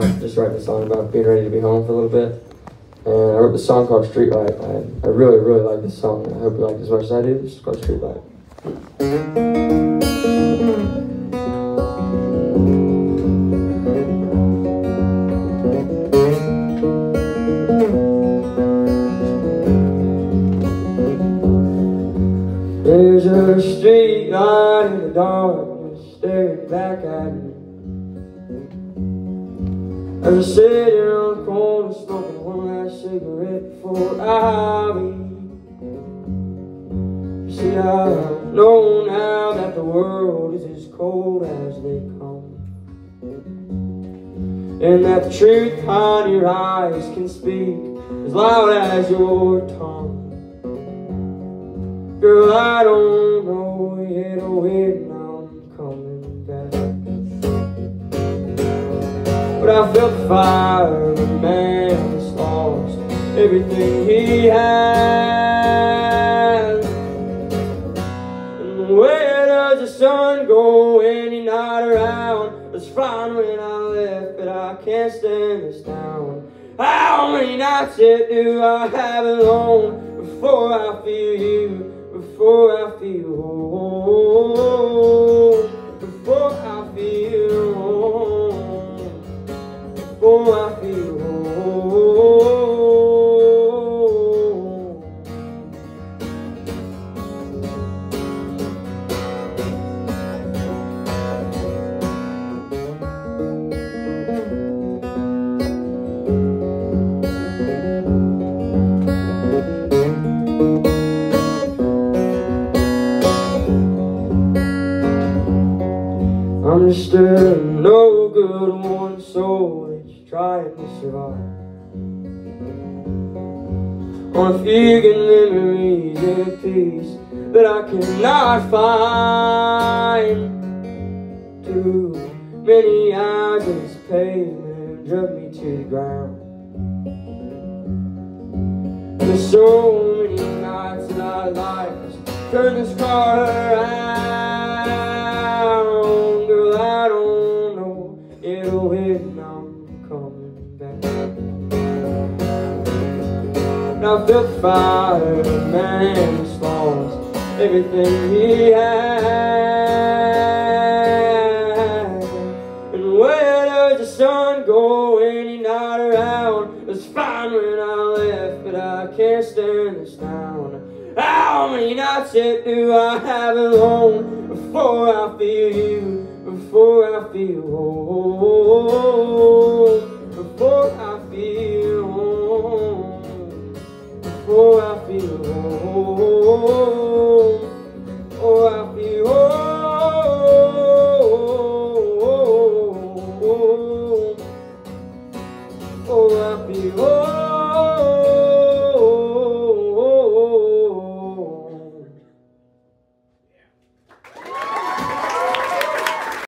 like just writing a song about being ready to be home for a little bit. And I wrote this song called Streetlight. I, I really, really like this song. I hope you like it as much as I do. It's called Streetlight. There's a street light in the darkness staring back at me. I sit here on the corner smoking one last cigarette before I leave. You see, I know now that the world is as cold as they come. And that the truth behind your eyes can speak as loud as your tongue. Girl, I don't know yet oh, I'm I felt the fire of man that's lost everything he had. And where does the sun go when you're not around? It's fine when I left, but I can't stand this town. How many nights yet do I have alone before I feel you? Before I feel home, before I feel I'm a no good one soul that's trying to survive. On a good memories of peace that I cannot find. Too many hours in this pavement drug me to the ground. There's so many nights that I like turn this car around. Yet when I'm coming back. And I felt lost everything he had. And where does the sun go when you're not around? It's fine when I left, but I can't stand this town. How many nights do I have alone before I feel you? Before I feel whole?